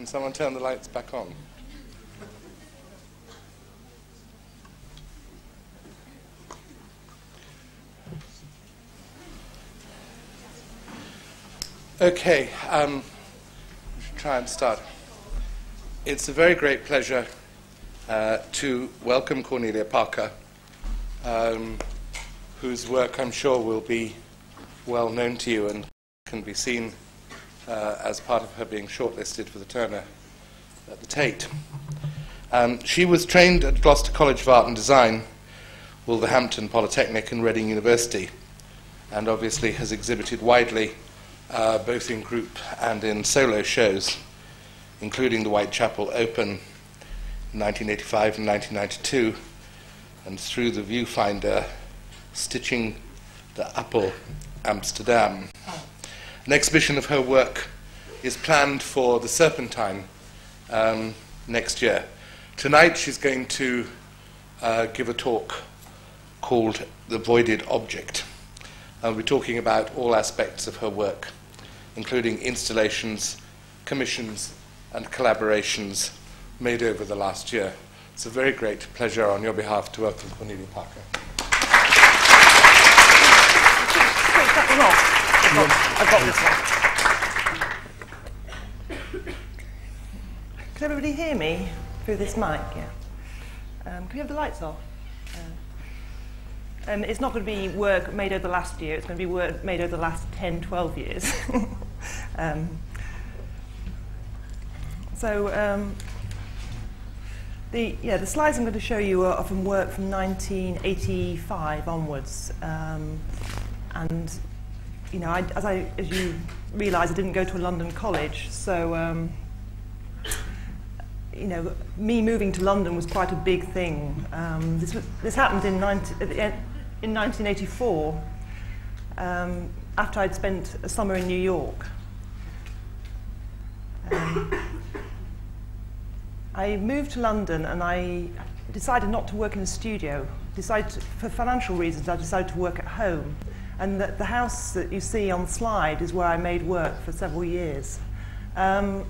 Can someone turn the lights back on? Okay, um, try and start. It's a very great pleasure uh, to welcome Cornelia Parker, um, whose work I'm sure will be well known to you and can be seen uh, as part of her being shortlisted for the Turner at the Tate. Um, she was trained at Gloucester College of Art and Design, Wolverhampton Polytechnic, and Reading University, and obviously has exhibited widely uh, both in group and in solo shows, including the Whitechapel Open in 1985 and 1992, and through the viewfinder, Stichting De Appel, Amsterdam. An exhibition of her work is planned for the Serpentine um, next year. Tonight she's going to uh, give a talk called The Avoided Object. We'll be talking about all aspects of her work, including installations, commissions, and collaborations made over the last year. It's a very great pleasure on your behalf to welcome Cornelia Parker. I've got this one. Can everybody hear me through this mic? Yeah. Um, can we have the lights off? Uh, um, it's not going to be work made over the last year, it's going to be work made over the last 10, 12 years. um, so, um, the, yeah, the slides I'm going to show you are from work from 1985 onwards. Um, and you know, I, as, I, as you realise, I didn't go to a London college, so um, you know, me moving to London was quite a big thing. Um, this, this happened in, 19, in 1984, um, after I'd spent a summer in New York. Um, I moved to London and I decided not to work in a studio. Decided to, for financial reasons, I decided to work at home. And the, the house that you see on the slide is where I made work for several years. Um,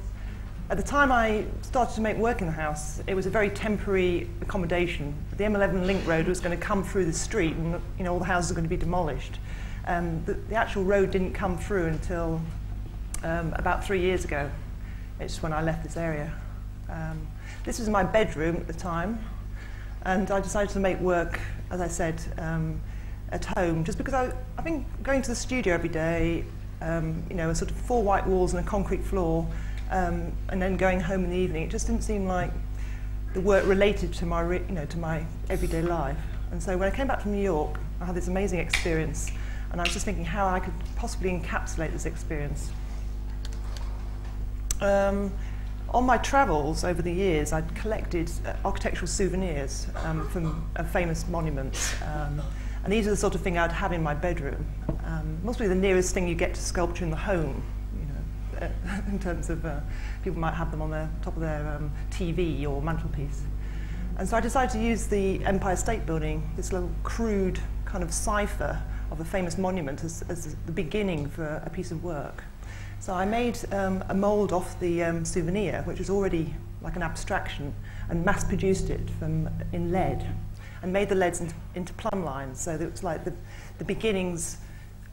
at the time I started to make work in the house, it was a very temporary accommodation. The M11 link road was going to come through the street and you know, all the houses are going to be demolished. Um, the, the actual road didn't come through until um, about three years ago. It's when I left this area. Um, this was my bedroom at the time, and I decided to make work, as I said, um, at home, just because I, I've been going to the studio every day, um, you know, a sort of four white walls and a concrete floor, um, and then going home in the evening. It just didn't seem like the work related to my, you know, to my everyday life. And so when I came back from New York, I had this amazing experience, and I was just thinking how I could possibly encapsulate this experience. Um, on my travels over the years, I'd collected uh, architectural souvenirs um, from uh, famous monuments. Um, and these are the sort of thing I'd have in my bedroom. Um, mostly the nearest thing you get to sculpture in the home, you know, in terms of uh, people might have them on the top of their um, TV or mantelpiece. And so I decided to use the Empire State Building, this little crude kind of cipher of a famous monument as, as the beginning for a piece of work. So I made um, a mould off the um, souvenir, which was already like an abstraction, and mass produced it from, in lead and made the leads into, into plumb lines. So it was like the, the beginnings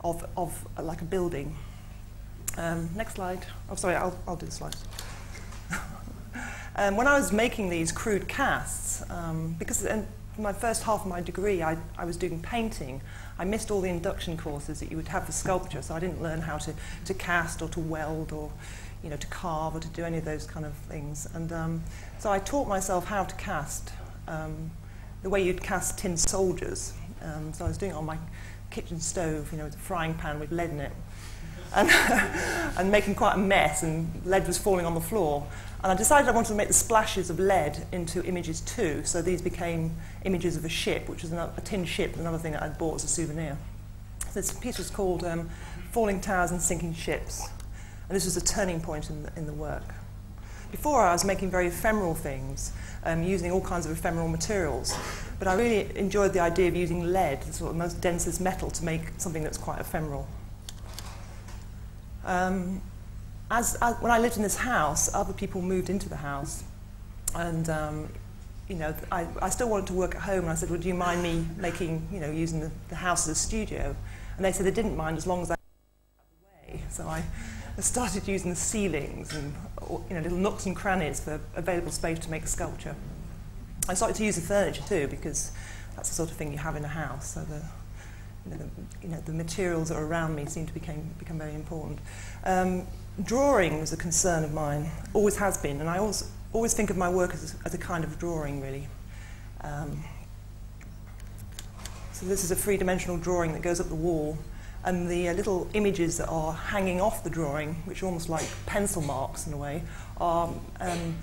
of, of like a building. Um, next slide. Oh, sorry, I'll, I'll do the slides. um, when I was making these crude casts, um, because in my first half of my degree I, I was doing painting, I missed all the induction courses that you would have for sculpture, so I didn't learn how to, to cast or to weld or you know, to carve or to do any of those kind of things. And um, so I taught myself how to cast um, the way you'd cast tin soldiers. Um, so I was doing it on my kitchen stove, you know, with a frying pan with lead in it. And, and making quite a mess, and lead was falling on the floor. And I decided I wanted to make the splashes of lead into images too, so these became images of a ship, which was another, a tin ship, another thing that I'd bought as a souvenir. So this piece was called um, Falling Towers and Sinking Ships. And this was a turning point in the, in the work. Before I was making very ephemeral things, um, using all kinds of ephemeral materials. But I really enjoyed the idea of using lead, the sort of most densest metal, to make something that's quite ephemeral. Um, as, as, when I lived in this house, other people moved into the house. And, um, you know, I, I still wanted to work at home. And I said, would you mind me making, you know, using the, the house as a studio? And they said they didn't mind as long as I. So I, I started using the ceilings and, you know, little nooks and crannies for available space to make sculpture. I started to use the furniture too because that's the sort of thing you have in a house. So the, you know, the, you know, the materials that are around me seem to become, become very important. Um, drawing was a concern of mine, always has been, and I always, always think of my work as, as a kind of drawing, really. Um, so this is a three-dimensional drawing that goes up the wall, and the uh, little images that are hanging off the drawing, which are almost like pencil marks in a way, are um,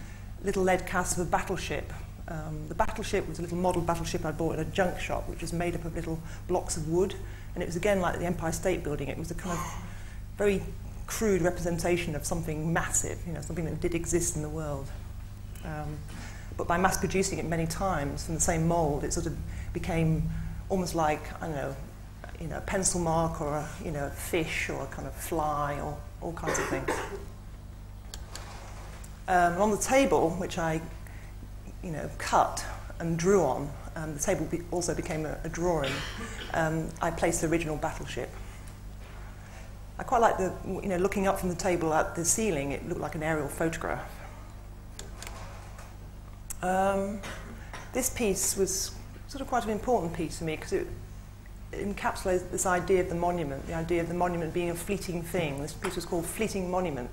little lead casts of a battleship. Um, the battleship was a little model battleship I bought at a junk shop, which was made up of little blocks of wood, and it was again like the Empire State Building. It was a kind of very crude representation of something massive, you know, something that did exist in the world. Um, but by mass producing it many times from the same mold, it sort of became almost like, I don't know, you know, a pencil mark or a you know, fish or a kind of fly or all kinds of things. Um, on the table, which I you know, cut and drew on, um, the table be also became a, a drawing, um, I placed the original battleship. I quite like the, you know, looking up from the table at the ceiling, it looked like an aerial photograph. Um, this piece was sort of quite an important piece for me because it encapsulates this idea of the monument, the idea of the monument being a fleeting thing. This piece was called Fleeting Monument.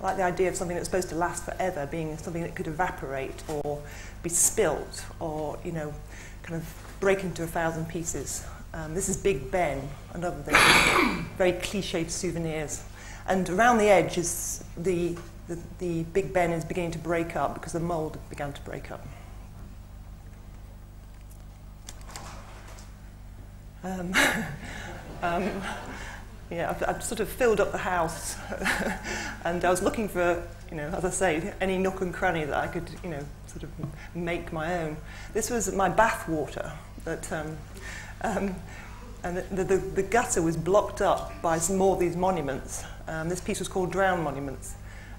I like the idea of something that's supposed to last forever being something that could evaporate or be spilt or, you know, kind of break into a thousand pieces. Um, this is Big Ben, another thing, very cliched souvenirs. And around the edge is the, the, the Big Ben is beginning to break up because the mold began to break up. Um, um, yeah, I've, I've sort of filled up the house, and I was looking for, you know, as I say, any nook and cranny that I could, you know, sort of make my own. This was my bath water that um, um, and the, the, the gutter was blocked up by some more of these monuments. Um, this piece was called Drown Monuments.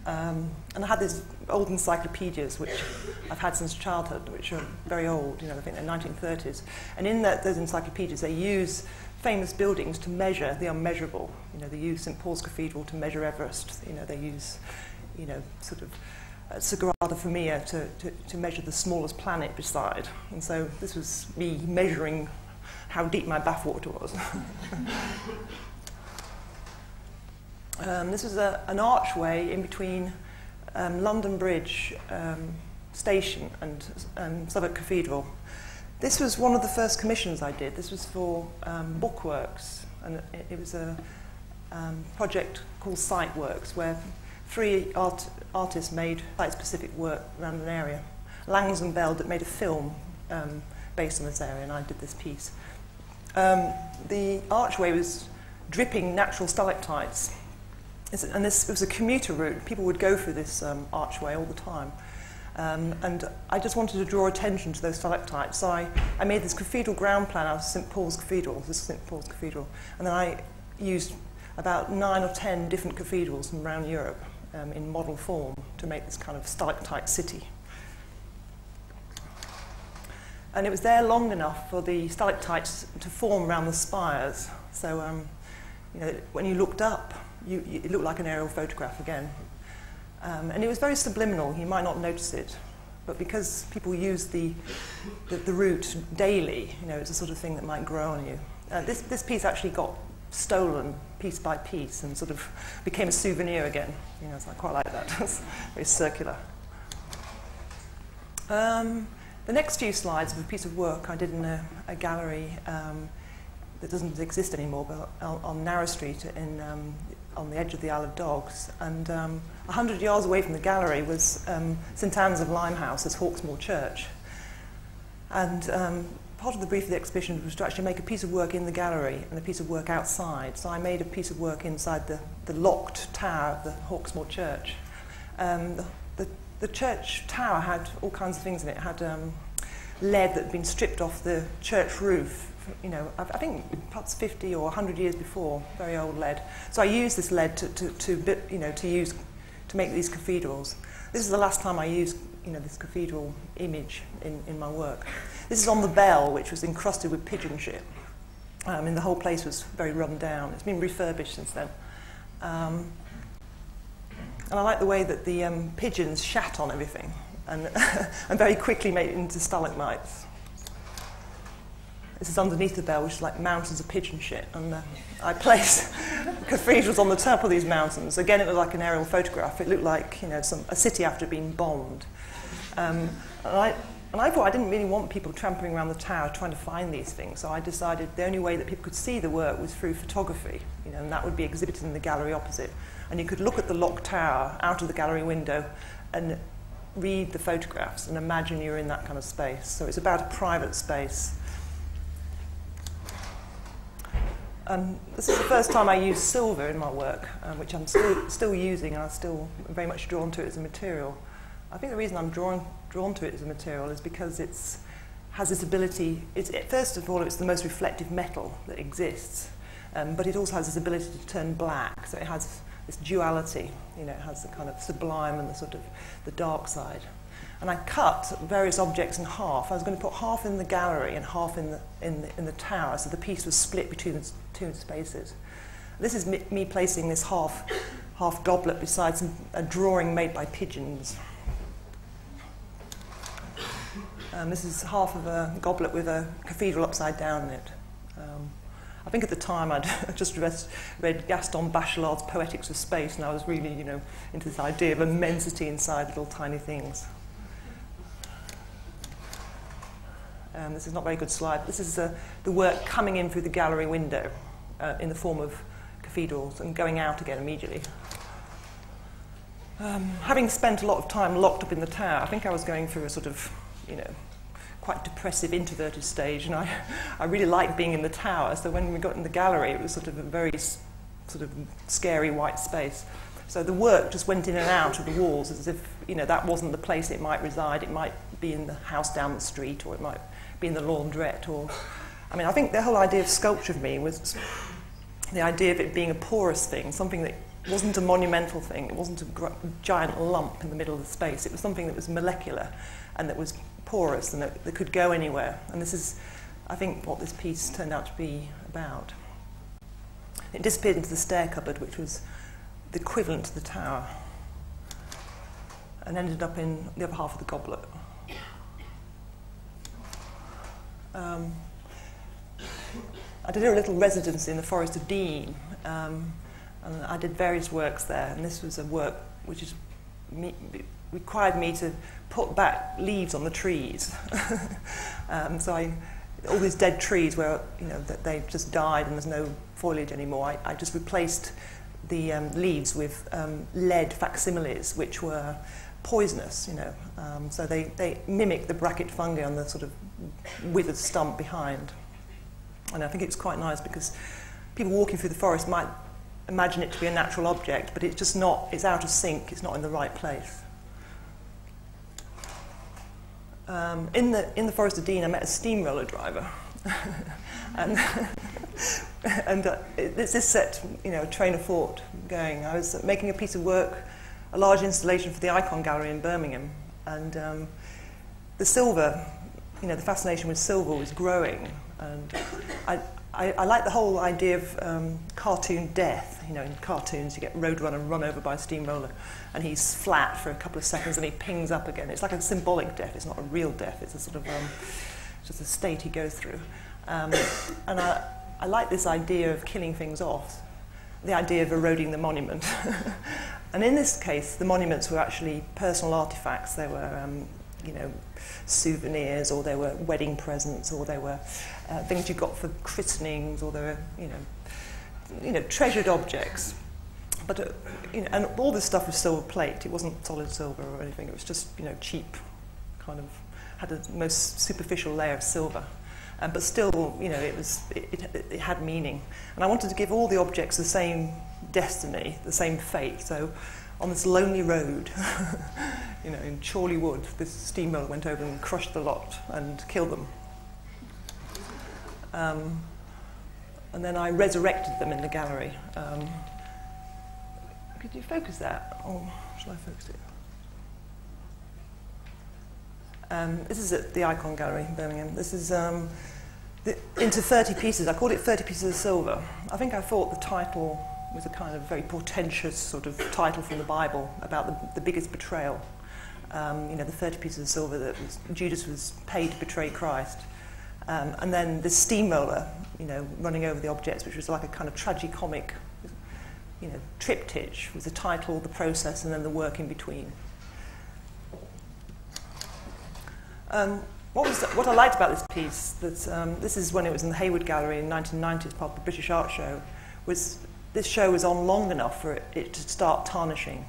Um, and I had these old encyclopedias, which I've had since childhood, which are very old, you know, I think they're 1930s. And in that, those encyclopedias, they use famous buildings to measure the unmeasurable. You know, they use St. Paul's Cathedral to measure Everest. You know, they use, you know, sort of uh, Sagrada Familia to, to, to measure the smallest planet beside. And so this was me measuring how deep my bathwater was. um, this was a, an archway in between um, London Bridge um, station and um, Southwark Cathedral. This was one of the first commissions I did. This was for um, Bookworks, and it, it was a um, project called Siteworks, where three art, artists made site-specific work around an area. Langlands and Bell that made a film um, based on this area, and I did this piece. The archway was dripping natural stalactites. And this was a commuter route. People would go through this um, archway all the time. Um, and I just wanted to draw attention to those stalactites. So I, I made this cathedral ground plan out of St. Paul's Cathedral, this is St. Paul's Cathedral. And then I used about nine or ten different cathedrals from around Europe um, in model form to make this kind of stalactite city. And it was there long enough for the stalactites to form around the spires. So, um, you know, when you looked up, you, it looked like an aerial photograph again. Um, and it was very subliminal. You might not notice it. But because people use the, the, the route daily, you know, it's a sort of thing that might grow on you. Uh, this, this piece actually got stolen piece by piece and sort of became a souvenir again. You know, so I quite like that. it's very circular. Um, the next few slides of a piece of work I did in a, a gallery um, that doesn't exist anymore, but on, on Narrow Street in, um, on the edge of the Isle of Dogs. And um, 100 yards away from the gallery was um, St Anne's of Limehouse as Hawksmoor Church. And um, part of the brief of the exhibition was to actually make a piece of work in the gallery and a piece of work outside. So I made a piece of work inside the, the locked tower of the Hawksmoor Church. Um, the, the, the church tower had all kinds of things in it. It had um, lead that had been stripped off the church roof, you know, I, I think perhaps 50 or 100 years before, very old lead. So I used this lead to, to, to, you know, to use to make these cathedrals. This is the last time I used you know, this cathedral image in, in my work. This is on the bell, which was encrusted with pigeon shit. Um, mean, the whole place was very run down. It's been refurbished since then. Um, and I like the way that the um, pigeons shat on everything and, and very quickly made it into stalagmites. This is underneath the bell, which is like mountains of pigeon shit. And uh, I placed cathedrals on the top of these mountains. Again, it was like an aerial photograph. It looked like you know some, a city after being bombed. Um, and, I, and I thought I didn't really want people tramping around the tower trying to find these things. So I decided the only way that people could see the work was through photography. You know, and that would be exhibited in the gallery opposite. And you could look at the locked tower out of the gallery window and read the photographs and imagine you're in that kind of space. So it's about a private space Um, this is the first time I use silver in my work, um, which I'm still, still using and I'm still very much drawn to it as a material. I think the reason I'm drawn, drawn to it as a material is because it's has this ability, it's, it, first of all, it's the most reflective metal that exists, um, but it also has this ability to turn black, so it has this duality, you know, it has the kind of sublime and the sort of the dark side. And I cut various objects in half. I was going to put half in the gallery and half in the, in the, in the tower, so the piece was split between the two spaces. This is me, placing this half, half goblet beside some, a drawing made by pigeons. Um, this is half of a goblet with a cathedral upside down in it. Um, I think at the time I'd just read, read Gaston Bachelard's Poetics of Space, and I was really, you know, into this idea of immensity inside little tiny things. Um, this is not a very good slide. This is uh, the work coming in through the gallery window uh, in the form of cathedrals and going out again immediately. Um, having spent a lot of time locked up in the tower, I think I was going through a sort of, you know, quite depressive, introverted stage, and I, I really liked being in the tower. So when we got in the gallery, it was sort of a very sort of scary white space. So the work just went in and out of the walls as if, you know, that wasn't the place it might reside. It might be in the house down the street, or it might be in the laundrette, or I mean, I think the whole idea of sculpture for me was the idea of it being a porous thing, something that wasn't a monumental thing, it wasn't a giant lump in the middle of the space, it was something that was molecular and that was porous and that, that could go anywhere. And this is, I think, what this piece turned out to be about. It disappeared into the stair cupboard, which was the equivalent to the tower, and ended up in the other half of the goblet. Um, I did a little residency in the Forest of Dean, um, and I did various works there, and this was a work which is me, required me to put back leaves on the trees. um, so I, all these dead trees where you know that they just died and there's no foliage anymore, I, I just replaced the um, leaves with um, lead facsimiles, which were poisonous, you know. Um, so they, they mimic the bracket fungi on the sort of withered stump behind. And I think it's quite nice because people walking through the forest might imagine it to be a natural object, but it's just not, it's out of sync, it's not in the right place. Um, in, the, in the Forest of Dean, I met a steamroller driver. and and uh, it's this set, you know, a train of thought going. I was making a piece of work, a large installation for the Ikon Gallery in Birmingham, and um, the silver, you know, the fascination with silver was growing. And I, I, I like the whole idea of um, cartoon death. You know, in cartoons, you get Roadrunner run over by a steamroller, and he's flat for a couple of seconds, and he pings up again. It's like a symbolic death. It's not a real death. It's a sort of um, just a state he goes through. Um, and I, I like this idea of killing things off, the idea of eroding the monument. And in this case, the monuments were actually personal artifacts. They were, um, you know, souvenirs, or they were wedding presents, or they were uh, things you got for christenings, or they were, you know, you know, treasured objects. But uh, you know, and all this stuff was silver plate. It wasn't solid silver or anything. It was just, you know, cheap, kind of had a most superficial layer of silver. Um, but still, you know, it, was, it, it, it had meaning. And I wanted to give all the objects the same destiny, the same fate. So on this lonely road, you know, in Chorleywood, this steamroller went over and crushed the lot and killed them. Um, and then I resurrected them in the gallery. Um, could you focus that? Or shall I focus it? Um, this is at the Ikon Gallery in Birmingham. This is um, the, into 30 pieces. I called it 30 Pieces of Silver. I think I thought the title was a kind of very portentous sort of title from the Bible about the, the biggest betrayal. Um, you know, the 30 pieces of silver that was, Judas was paid to betray Christ. Um, and then the steamroller, you know, running over the objects, which was like a kind of tragicomic, you know, triptych with the title, the process, and then the work in between. Um, what, was, what I liked about this piece, that um, this is when it was in the Hayward Gallery in 1990 as part of the British Art Show, was this show was on long enough for it, it to start tarnishing.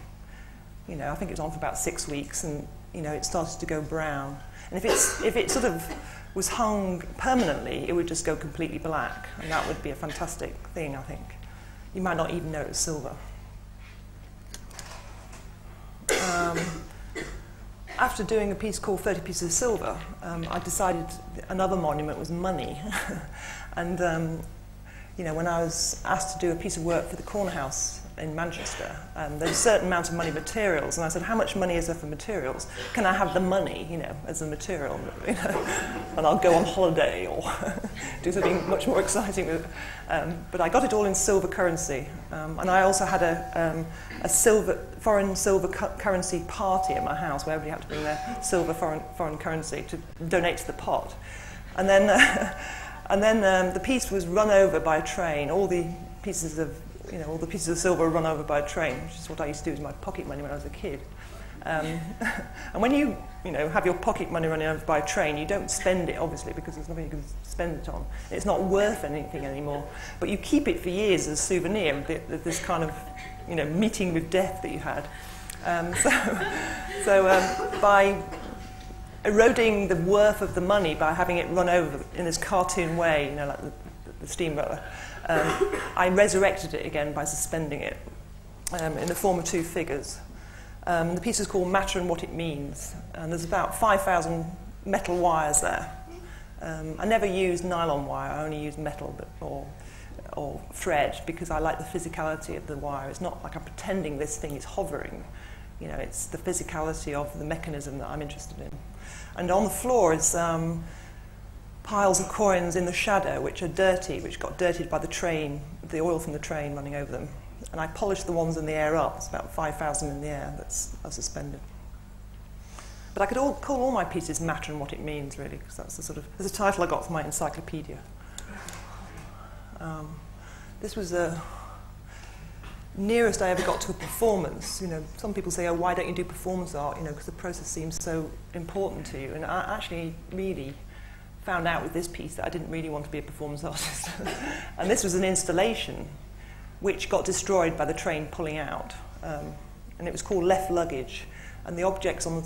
You know, I think it was on for about six weeks, and you know, it started to go brown. And if, it's, if it sort of was hung permanently, it would just go completely black, and that would be a fantastic thing, I think. You might not even know it was silver. Um, after doing a piece called 30 Pieces of Silver, um, I decided another monument was money. and, um, you know, when I was asked to do a piece of work for the Cornerhouse in Manchester, um, there's a certain amount of money materials, and I said, how much money is there for materials? Can I have the money, you know, as a material, you know, and I'll go on holiday or do something much more exciting. With, um, but I got it all in silver currency, um, and I also had a, um, a silver, foreign silver cu currency party at my house where everybody had to bring their silver foreign, foreign currency to donate to the pot. And then, uh, and then um, the piece was run over by a train, all the pieces of you know, all the pieces of silver run over by a train, which is what I used to do with my pocket money when I was a kid. Um, and when you, you know, have your pocket money running over by a train, you don't spend it, obviously, because there's nothing you can spend it on. It's not worth anything anymore. But you keep it for years as a souvenir of this kind of, you know, meeting with death that you had. Um, so so um, by eroding the worth of the money by having it run over in this cartoon way, you know, like the, the steamroller, um, I resurrected it again by suspending it um, in the form of two figures. Um, the piece is called Matter and What It Means, and there's about 5,000 metal wires there. Um, I never used nylon wire, I only used metal or, or thread because I like the physicality of the wire. It's not like I'm pretending this thing is hovering. You know, it's the physicality of the mechanism that I'm interested in. And on the floor is um, piles of coins in the shadow, which are dirty, which got dirtied by the train, the oil from the train running over them. And I polished the ones in the air up. It's about 5,000 in the air that's are suspended. But I could all, call all my pieces matter and what it means, really, because that's the sort of, there's a title I got for my encyclopedia. Um, this was the nearest I ever got to a performance. You know, some people say, oh, why don't you do performance art? You know, because the process seems so important to you. And I actually really found out with this piece that I didn't really want to be a performance artist. and this was an installation which got destroyed by the train pulling out. Um, and it was called Left Luggage. And the objects on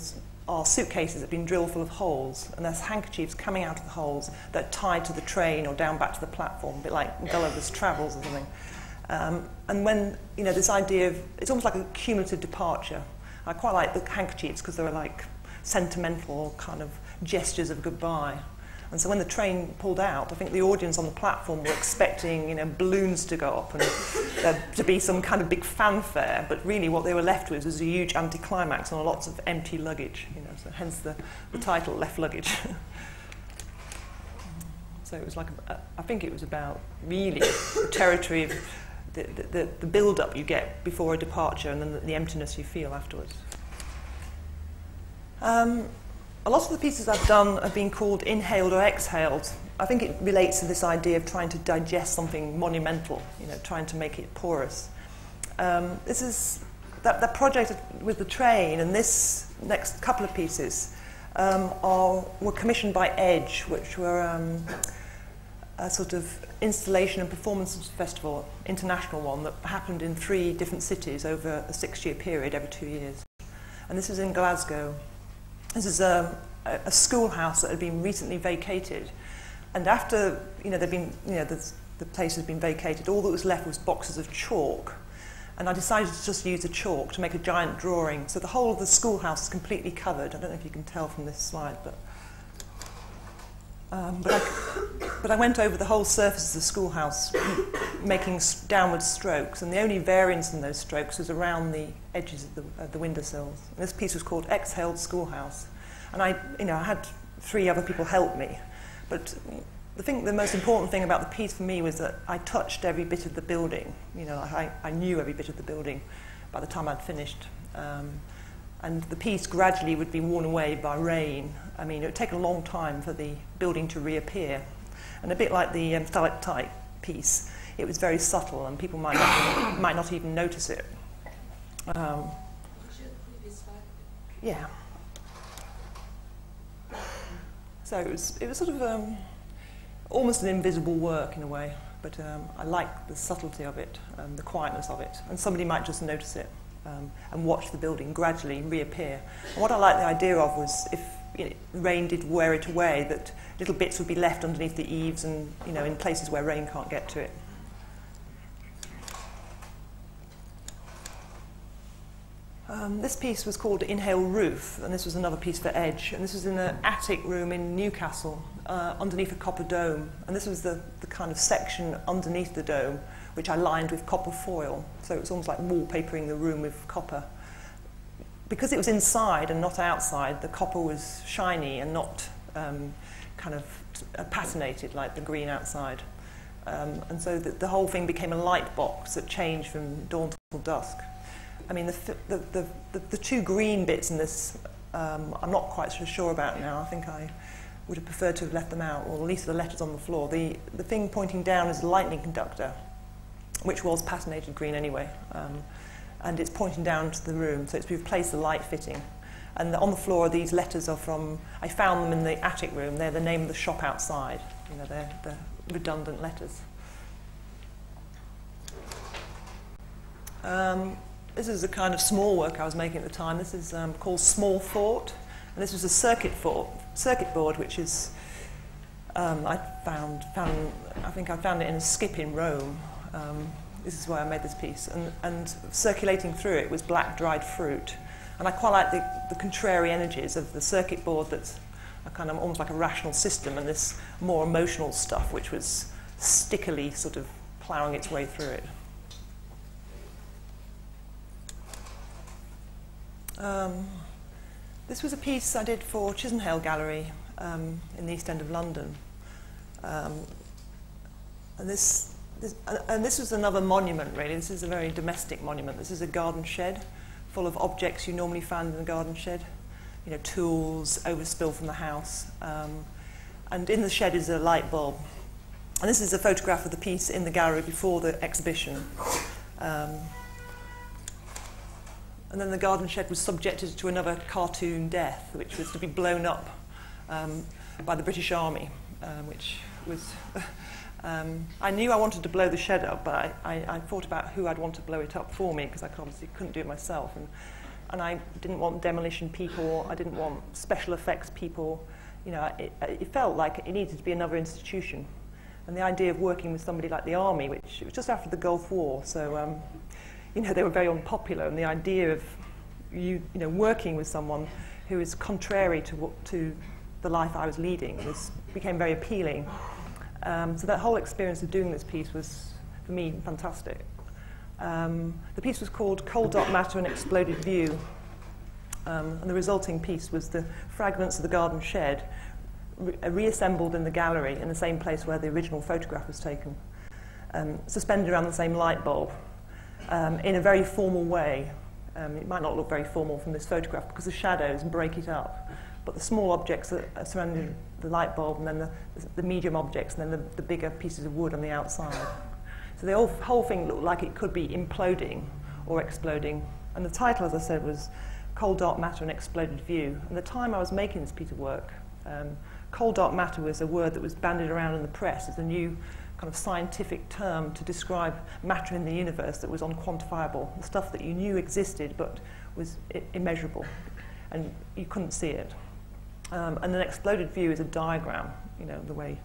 our suitcases have been drilled full of holes. And there's handkerchiefs coming out of the holes that are tied to the train or down back to the platform, a bit like Gulliver's Travels or something. Um, and when, you know, this idea of, it's almost like a cumulative departure. I quite like the handkerchiefs because they're like sentimental kind of gestures of goodbye. And so when the train pulled out, I think the audience on the platform were expecting, you know, balloons to go up and to be some kind of big fanfare. But really, what they were left with was a huge anticlimax and lots of empty luggage. You know, so hence the, the title, "Left Luggage." so it was like, a, I think it was about really the territory of the, the, the build-up you get before a departure and then the, the emptiness you feel afterwards. Um, a lot of the pieces I've done have been called inhaled or exhaled. I think it relates to this idea of trying to digest something monumental, you know, trying to make it porous. Um, this is that, that project with the train and this next couple of pieces um, are, were commissioned by Edge, which were um, a sort of installation and performance festival, international one, that happened in three different cities over a six-year period, every two years. And this is in Glasgow. This is a, a schoolhouse that had been recently vacated. And after, you know, there'd been, you know, the, the place had been vacated, all that was left was boxes of chalk. And I decided to just use the chalk to make a giant drawing. So the whole of the schoolhouse is completely covered. I don't know if you can tell from this slide, but um, but, I, but I went over the whole surface of the schoolhouse, making downward strokes, and the only variance in those strokes was around the edges of the, of the windowsills. And this piece was called Exhaled Schoolhouse. And I, you know, I had three other people help me. But the, thing, the most important thing about the piece for me was that I touched every bit of the building. You know, I, I knew every bit of the building by the time I'd finished. Um, and the piece gradually would be worn away by rain. I mean, it would take a long time for the building to reappear. And a bit like the um, stalactite piece, it was very subtle and people might not, might not even notice it. Um, yeah. So it was, it was sort of um, almost an invisible work in a way, but um, I like the subtlety of it and the quietness of it, and somebody might just notice it um, and watch the building gradually reappear. And what I liked the idea of was if you know, rain did wear it away, that little bits would be left underneath the eaves and you know, in places where rain can't get to it. Um, this piece was called Inhale Roof, and this was another piece for Edge. And this was in an attic room in Newcastle, uh, underneath a copper dome. And this was the, the kind of section underneath the dome which I lined with copper foil. So it was almost like wallpapering the room with copper. Because it was inside and not outside, the copper was shiny and not um, kind of patinated like the green outside. Um, and so the, the whole thing became a light box that changed from dawn till dusk. I mean, the, the, the, the, two green bits in this, um, I'm not quite so sure about now. I think I would have preferred to have left them out, or at least the letters on the floor. The, the thing pointing down is a lightning conductor, which was patinated green anyway. Um, and it's pointing down to the room, so it's replaced the light fitting. And on the floor, these letters are from, I found them in the attic room. They're the name of the shop outside. You know, they're, they're redundant letters. Um, this is a kind of small work I was making at the time. This is um, called Small Thought. And this was a circuit, for, circuit board, which is, um, I found, found, I think I found it in a skip in Rome. Um, this is why I made this piece. And, and circulating through it was black dried fruit. And I quite like the, the contrary energies of the circuit board that's a kind of almost like a rational system and this more emotional stuff which was stickily sort of ploughing its way through it. Um, this was a piece I did for Chisenhale Gallery um, in the East End of London. Um, and this this, and this was another monument, really. This is a very domestic monument. This is a garden shed full of objects you normally find in a garden shed. You know, tools, overspill from the house. Um, and in the shed is a light bulb. And this is a photograph of the piece in the gallery before the exhibition. Um, and then the garden shed was subjected to another cartoon death, which was to be blown up um, by the British Army, um, which was Um, I knew I wanted to blow the shed up, but I, I, I thought about who I'd want to blow it up for me because I obviously couldn't do it myself. And, and I didn't want demolition people, I didn't want special effects people. You know, it, it felt like it needed to be another institution. And the idea of working with somebody like the army, which was just after the Gulf War, so um, you know they were very unpopular, and the idea of you, you know, working with someone who is contrary to, what to the life I was leading was, became very appealing. Um, so that whole experience of doing this piece was, for me, fantastic. Um, the piece was called Cold Dark Matter and Exploded View. Um, and the resulting piece was the fragments of the garden shed re reassembled in the gallery in the same place where the original photograph was taken, um, suspended around the same light bulb um, in a very formal way. Um, it might not look very formal from this photograph because the shadows break it up, but the small objects that are surrounding the light bulb and then the, the medium objects and then the, the bigger pieces of wood on the outside. So the whole, whole thing looked like it could be imploding or exploding. And the title, as I said, was Cold Dark Matter and Exploded View. And the time I was making this piece of work, um, cold dark matter was a word that was bandied around in the press as a new kind of scientific term to describe matter in the universe that was unquantifiable, the stuff that you knew existed but was immeasurable, and you couldn't see it. Um, and an exploded view is a diagram, you know, the way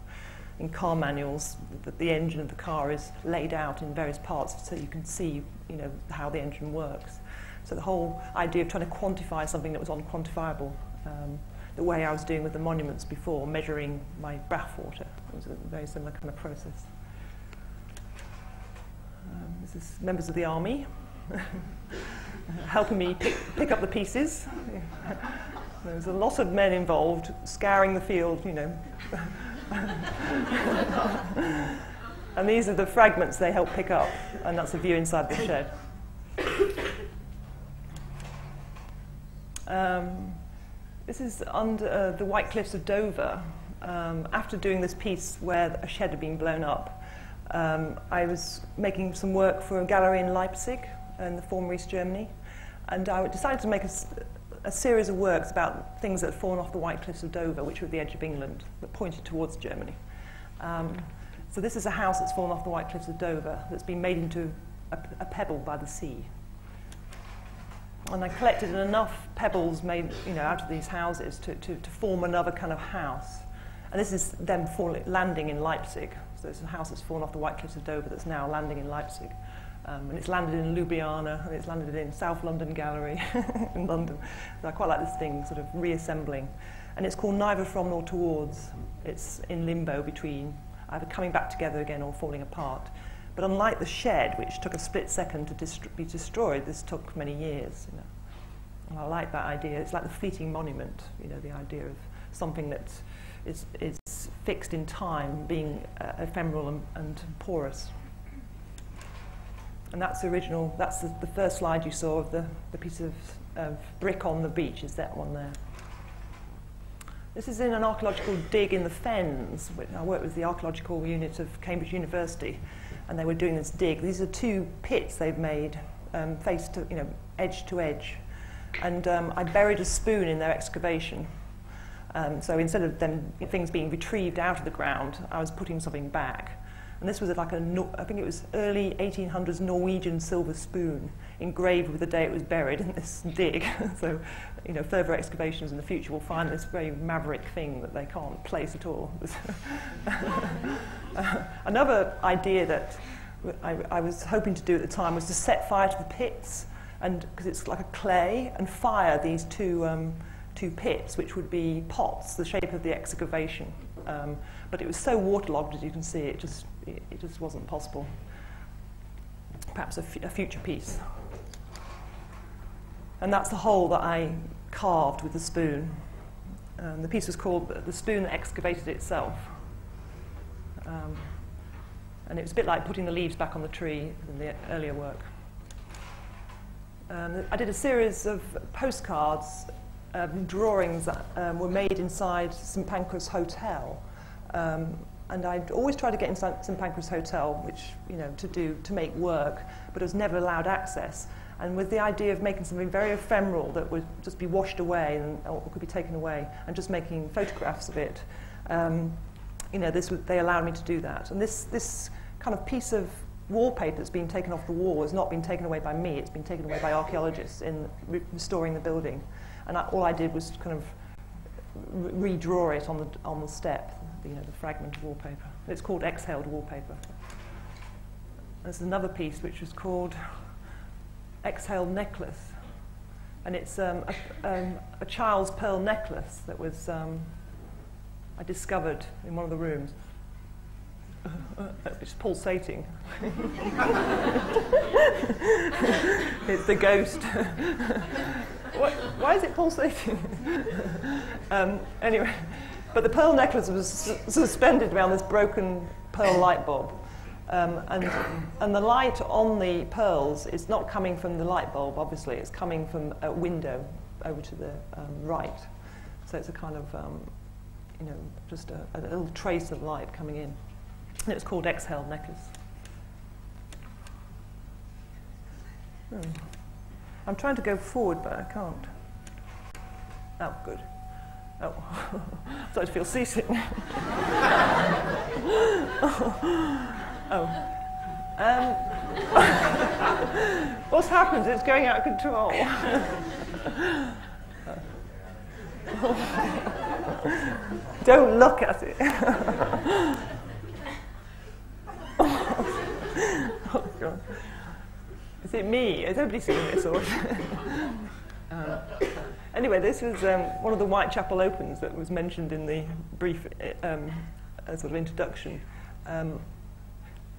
in car manuals that the engine of the car is laid out in various parts so you can see you know, how the engine works. So the whole idea of trying to quantify something that was unquantifiable, um, the way I was doing with the monuments before, measuring my bathwater, it was a very similar kind of process. Um, this is members of the army helping me pick, pick up the pieces. There's a lot of men involved, scouring the field, you know. and these are the fragments they help pick up, and that's a view inside the shed. Um, this is under uh, the White Cliffs of Dover. Um, after doing this piece where a shed had been blown up, um, I was making some work for a gallery in Leipzig in the former East Germany, and I decided to make a, a series of works about things that had fallen off the White Cliffs of Dover, which were at the edge of England, that pointed towards Germany. Um, so this is a house that's fallen off the White Cliffs of Dover that's been made into a, a pebble by the sea. And I collected enough pebbles made you know, out of these houses to, to, to form another kind of house. And this is them landing in Leipzig. So it's a house that's fallen off the White Cliffs of Dover that's now landing in Leipzig. Um, and it's landed in Ljubljana, and it's landed in South London Gallery in London. So I quite like this thing, sort of reassembling. And it's called Neither From Nor Towards. It's in limbo between either coming back together again or falling apart. But unlike the shed, which took a split second to be destroyed, this took many years. You know. And I like that idea. It's like the fleeting monument, you know, the idea of something that is, is fixed in time being uh, ephemeral and, and porous. And that's original, that's the, the first slide you saw of the, the piece of, of brick on the beach, is that one there. This is in an archaeological dig in the Fens. I worked with the archaeological unit of Cambridge University, and they were doing this dig. These are two pits they've made, um, face to, you know, edge to edge. And um, I buried a spoon in their excavation. Um, so instead of them things being retrieved out of the ground, I was putting something back. And this was like a, I think it was early 1800s Norwegian silver spoon engraved with the day it was buried in this dig. so, you know, further excavations in the future will find this very maverick thing that they can't place at all. another idea that I, I was hoping to do at the time was to set fire to the pits, and because it's like a clay, and fire these two, um, two pits, which would be pots, the shape of the excavation. Um, but it was so waterlogged, as you can see, it just, it, just wasn't possible. Perhaps a, future piece. And that's the hole that I carved with the spoon. Um, the piece was called The Spoon That Excavated Itself. Um, and it was a bit like putting the leaves back on the tree in the earlier work. Um, I did a series of postcards, um, drawings that um, were made inside St Pancras Hotel um, and I'd always tried to get inside St Pancras Hotel, which, you know, to do, to make work, but it was never allowed access. And with the idea of making something very ephemeral that would just be washed away and, or could be taken away, and just making photographs of it, um, you know, this they allowed me to do that. And this, this kind of piece of wallpaper that's been taken off the wall has not been taken away by me, it's been taken away by archaeologists in re restoring the building. And I, all I did was kind of re redraw it on the, on the step the, you know, the fragment of wallpaper. It's called exhaled wallpaper. There's another piece which was called exhaled necklace. And it's um, a, um, a child's pearl necklace that was um, I discovered in one of the rooms. it's pulsating. it's the ghost. why is it pulsating? um, anyway, but the pearl necklace was su suspended around this broken pearl light bulb. Um, and, and the light on the pearls is not coming from the light bulb, obviously, it's coming from a window over to the um, right. So it's a kind of, um, you know, just a, a little trace of light coming in. And it was called Exhaled Necklace. Hmm. I'm trying to go forward, but I can't. Oh, good. Oh, I feel seasick. oh. Um, what's happened? It's going out of control. Don't look at it. oh, God. Is it me? Is everybody seeing this? Or um, anyway, this was um, one of the Whitechapel Opens that was mentioned in the brief um, uh, sort of introduction. Um,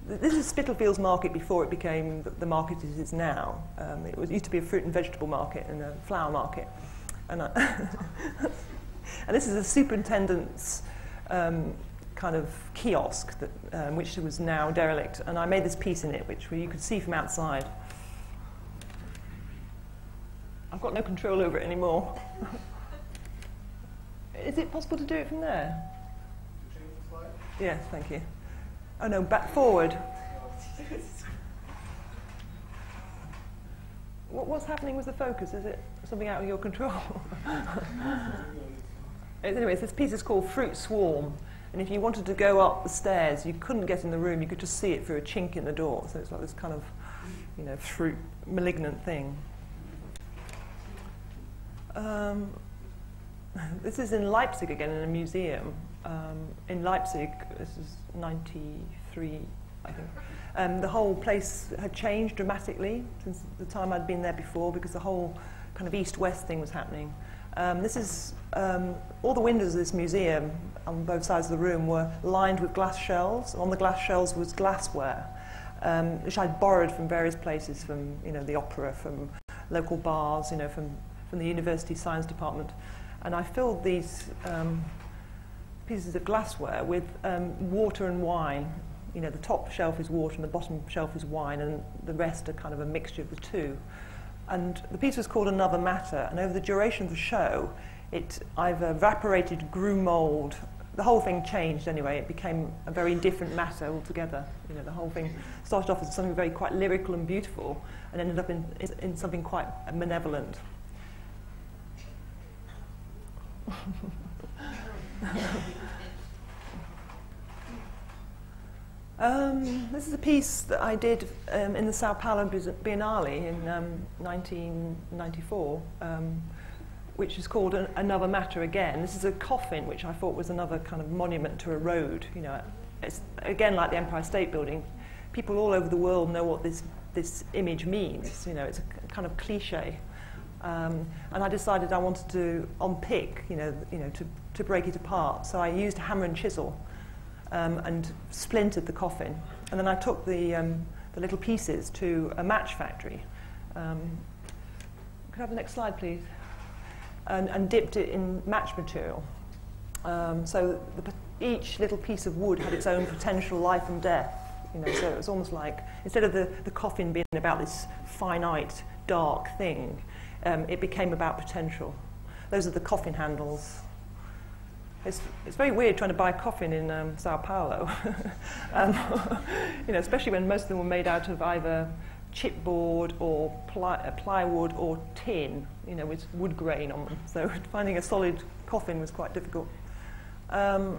this is Spitalfields Market before it became the, market it is now. Um, it was, used to be a fruit and vegetable market and a flower market. And, I and this is a superintendent's um, kind of kiosk, that, um, which was now derelict. And I made this piece in it, which you could see from outside. I've got no control over it anymore. is it possible to do it from there? Yes, thank you. Oh no, back forward. what, what's happening with the focus? Is it something out of your control? Anyways, this piece is called Fruit Swarm. And if you wanted to go up the stairs, you couldn't get in the room. You could just see it through a chink in the door. So it's like this kind of, you know, fruit malignant thing. Um, this is in Leipzig again in a museum. Um, in Leipzig, this is 93, I think. Um, the whole place had changed dramatically since the time I'd been there before because the whole kind of east-west thing was happening. Um, this is um, all the windows of this museum on both sides of the room were lined with glass shelves. On the glass shelves was glassware, um, which I'd borrowed from various places, from you know the opera, from local bars, you know, from from the university science department, and I filled these um, pieces of glassware with um, water and wine. You know, the top shelf is water and the bottom shelf is wine, and the rest are kind of a mixture of the two. And the piece was called Another Matter, and over the duration of the show, it either evaporated, grew mould, the whole thing changed anyway. It became a very different matter altogether. You know, the whole thing started off as something very quite lyrical and beautiful, and ended up in, in something quite malevolent. um, this is a piece that I did um, in the Sao Paulo Biennale in um, 1994, um, which is called an, Another Matter Again. This is a coffin, which I thought was another kind of monument to a road. You know, it's again like the Empire State Building. People all over the world know what this this image means. You know, it's a kind of cliche. Um, and I decided I wanted to unpick, you know, you know, to, to break it apart. So I used a hammer and chisel um, and splintered the coffin. And then I took the, um, the little pieces to a match factory. Um, could I have the next slide, please? And, and dipped it in match material. Um, so the, each little piece of wood had its own potential life and death. You know, so it was almost like, instead of the, the coffin being about this finite, dark thing, um, it became about potential. Those are the coffin handles. It's, it's very weird trying to buy a coffin in um, Sao Paulo, um, you know, especially when most of them were made out of either chipboard or ply, uh, plywood or tin, you know, with wood grain on them. So finding a solid coffin was quite difficult. Um,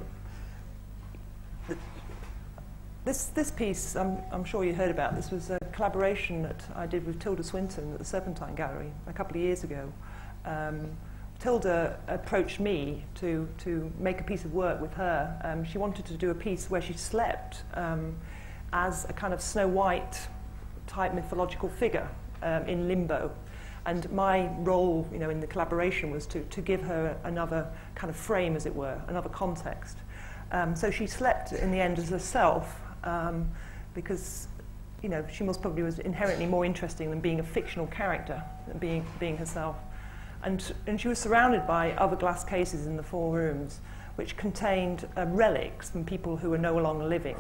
this, this piece, I'm, I'm sure you heard about, this was a collaboration that I did with Tilda Swinton at the Serpentine Gallery a couple of years ago. Um, Tilda approached me to, to make a piece of work with her. Um, she wanted to do a piece where she slept um, as a kind of Snow White type mythological figure um, in limbo. And my role you know, in the collaboration was to, to give her another kind of frame, as it were, another context. Um, so she slept in the end as herself um, because you know, she most probably was inherently more interesting than being a fictional character, than being, being herself. And, and she was surrounded by other glass cases in the four rooms, which contained uh, relics from people who were no longer living.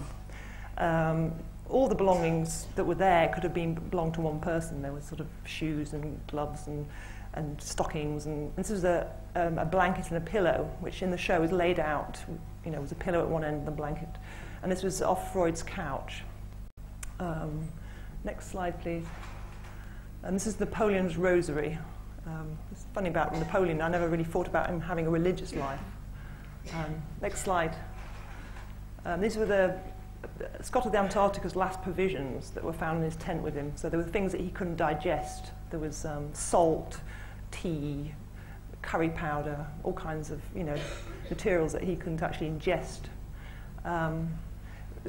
Um, all the belongings that were there could have been belonged to one person. There were sort of shoes and gloves and, and stockings. And, and this was a, um, a blanket and a pillow, which in the show was laid out. You know, was a pillow at one end and the blanket. And this was off Freud's couch. Um, next slide, please. And this is Napoleon's rosary. Um, it's funny about Napoleon, I never really thought about him having a religious life. Um, next slide. Um, these were the Scott of the Antarctica's last provisions that were found in his tent with him. So there were things that he couldn't digest. There was um, salt, tea, curry powder, all kinds of you know materials that he couldn't actually ingest. Um,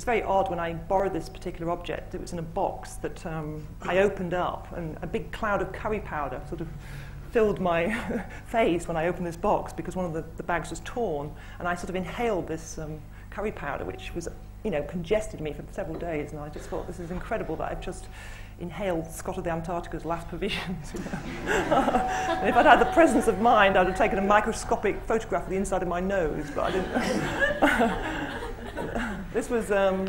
it's very odd when I borrowed this particular object. It was in a box that um, I opened up, and a big cloud of curry powder sort of filled my face when I opened this box because one of the, the bags was torn, and I sort of inhaled this um, curry powder, which was, you know, congested me for several days, and I just thought this is incredible that I've just inhaled Scott of the Antarctica's last provisions. and if I'd had the presence of mind, I'd have taken a microscopic photograph of the inside of my nose, but I didn't. this was um,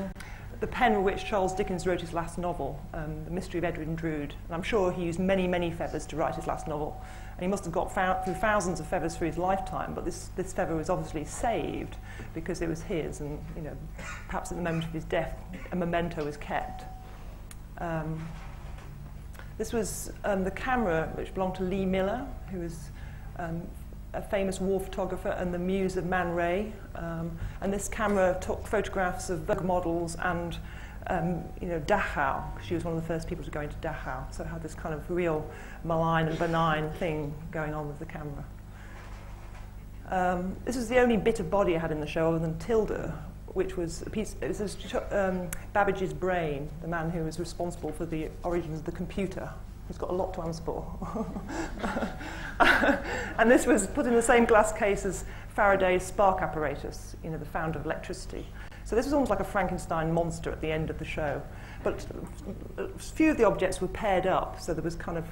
the pen with which Charles Dickens wrote his last novel, um, The Mystery of Edwin Drood. And I'm sure he used many, many feathers to write his last novel. And he must have got through thousands of feathers through his lifetime, but this, this feather was obviously saved because it was his, and you know, perhaps at the moment of his death, a memento was kept. Um, this was um, the camera which belonged to Lee Miller, who was um, a famous war photographer and the muse of Man Ray. Um, and this camera took photographs of Vogue models and um, you know, Dachau. She was one of the first people to go into Dachau. So it had this kind of real malign and benign thing going on with the camera. Um, this was the only bit of body I had in the show other than Tilda, which was a piece, it was um, Babbage's brain, the man who was responsible for the origins of the computer. He's got a lot to answer for. and this was put in the same glass case as Faraday's spark apparatus, you know, the founder of electricity. So this was almost like a Frankenstein monster at the end of the show. But a few of the objects were paired up, so there was kind of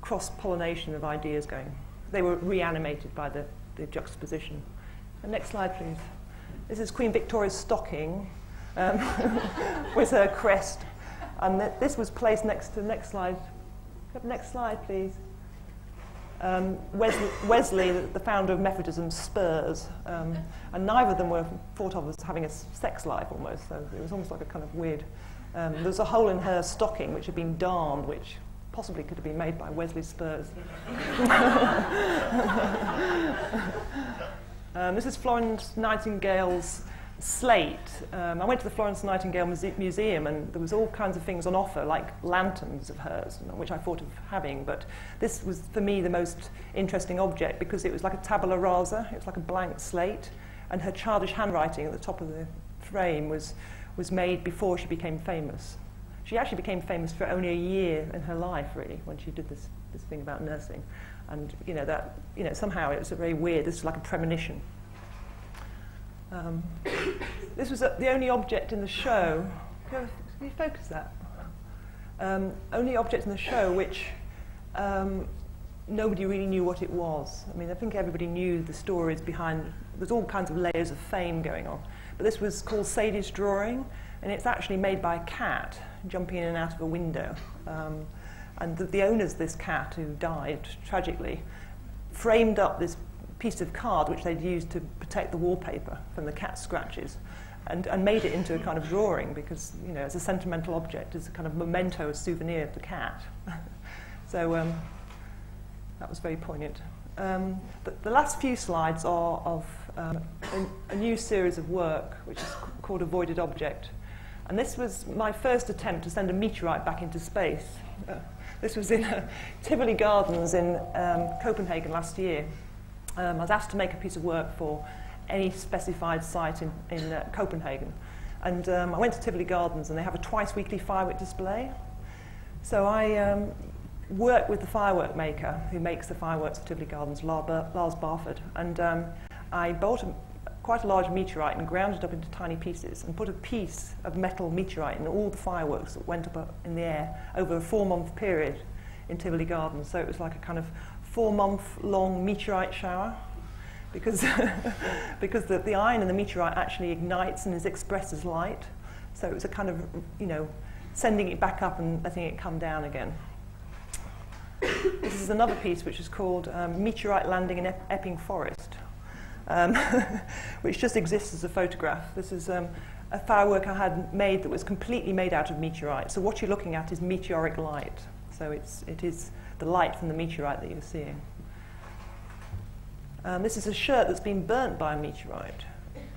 cross-pollination of ideas going. They were reanimated by the, the juxtaposition. And next slide, please. This is Queen Victoria's stocking um, with her crest. And th this was placed next to the next slide. Next slide, please. Um, Wesley, Wesley, the founder of Methodism, Spurs, um, and neither of them were thought of as having a sex life almost, so it was almost like a kind of weird. Um, there was a hole in her stocking which had been darned, which possibly could have been made by Wesley Spurs. Um, this is Florence Nightingale's slate. Um, I went to the Florence Nightingale Muse Museum and there was all kinds of things on offer, like lanterns of hers, which I thought of having. But this was, for me, the most interesting object because it was like a tabula rasa. It was like a blank slate. And her childish handwriting at the top of the frame was, was made before she became famous. She actually became famous for only a year in her life, really, when she did this, this thing about nursing. And, you know, that, you know, somehow it was a very weird, this is like a premonition. Um, this was the only object in the show, can you focus that? Um, only object in the show which um, nobody really knew what it was. I mean, I think everybody knew the stories behind, there's all kinds of layers of fame going on. But this was called Sadie's Drawing, and it's actually made by a cat jumping in and out of a window. Um, and the, the owners this cat, who died tragically, framed up this piece of card which they'd used to protect the wallpaper from the cat scratches and, and made it into a kind of drawing because, you know, it's a sentimental object, it's a kind of memento, a souvenir of the cat. so um, that was very poignant. Um, the, the last few slides are of um, a, a new series of work which is called Avoided Object. And this was my first attempt to send a meteorite back into space. Uh, this was in uh, Tivoli Gardens in um, Copenhagen last year. Um, I was asked to make a piece of work for any specified site in, in uh, Copenhagen. And um, I went to Tivoli Gardens and they have a twice weekly firework display. So I um, worked with the firework maker who makes the fireworks at Tivoli Gardens, Lars Barford. And um, I bought a, quite a large meteorite and ground it up into tiny pieces and put a piece of metal meteorite in all the fireworks that went up in the air over a four-month period in Tivoli Gardens. So it was like a kind of four-month-long meteorite shower because, because the, the iron in the meteorite actually ignites and is expressed as light. So it was a kind of, you know, sending it back up and letting it come down again. this is another piece which is called um, Meteorite Landing in Epping Forest, um, which just exists as a photograph. This is um, a firework I had made that was completely made out of meteorite. So what you're looking at is meteoric light. So it's, it is the light from the meteorite that you're seeing. Um, this is a shirt that's been burnt by a meteorite.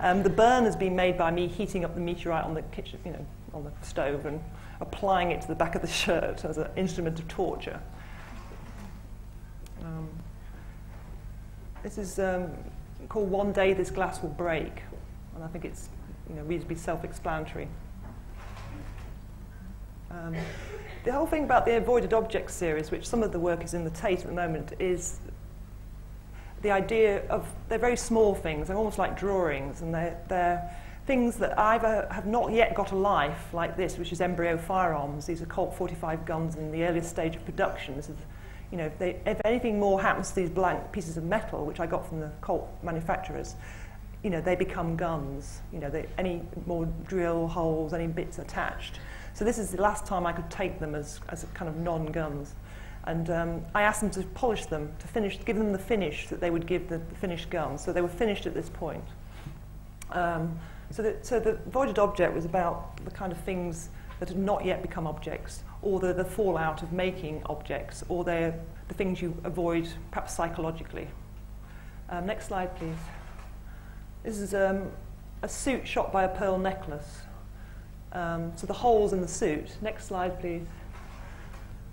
um, the burn has been made by me heating up the meteorite on the kitchen, you know, on the stove and applying it to the back of the shirt as an instrument of torture. Um, this is um, called One Day This Glass Will Break, and I think it's you know, reasonably self-explanatory. Um, the whole thing about the avoided objects series, which some of the work is in the Tate at the moment, is the idea of they're very small things. They're almost like drawings, and they're, they're things that either have not yet got a life, like this, which is embryo firearms. These are Colt 45 guns in the earliest stage of production. This is, you know, if, they, if anything more happens to these blank pieces of metal, which I got from the Colt manufacturers, you know, they become guns. You know, they, any more drill holes, any bits attached. So this is the last time I could take them as, as kind of non-guns. And um, I asked them to polish them, to finish, give them the finish that they would give the, the finished guns. So they were finished at this point. Um, so, so the voided object was about the kind of things that had not yet become objects, or the, the fallout of making objects, or the things you avoid perhaps psychologically. Um, next slide, please. This is um, a suit shot by a pearl necklace. Um, so the holes in the suit, next slide please,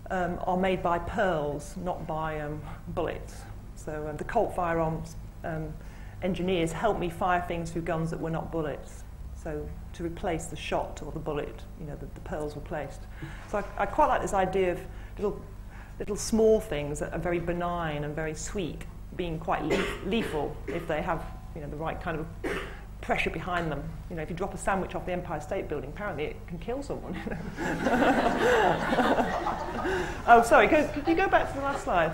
um, are made by pearls, not by um, bullets. So um, the Colt firearms um, engineers helped me fire things through guns that were not bullets. So to replace the shot or the bullet, you know, the, the pearls were placed. So I, I quite like this idea of little, little small things that are very benign and very sweet being quite le lethal if they have you know, the right kind of pressure behind them. You know, if you drop a sandwich off the Empire State Building, apparently it can kill someone. oh, sorry, could, could, you go back to the last slide?